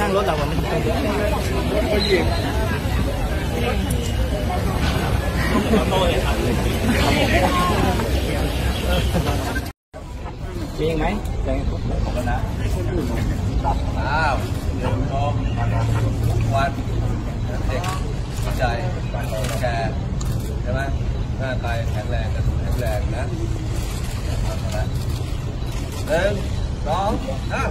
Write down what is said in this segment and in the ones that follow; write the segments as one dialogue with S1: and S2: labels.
S1: năng lỗ dầu của mình. Cái gì chị yên mấy? Chị yên. Phút một cái đá nào đường con quan thiệt trời quan trà đúng không à, coi hạng làng hạng làng đó đó đó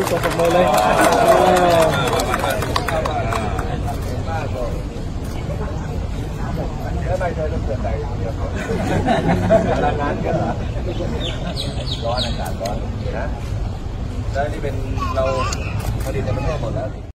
S1: ทุกคน
S2: ปรบมือเลย
S1: ไม่เยต้องเกิดใจเดียวรางงานกันเหรอร้อนอากาศร้อนนะแล้วนี่เป็นเราผลิตในประเทศหมดแล้ว